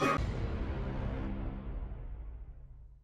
you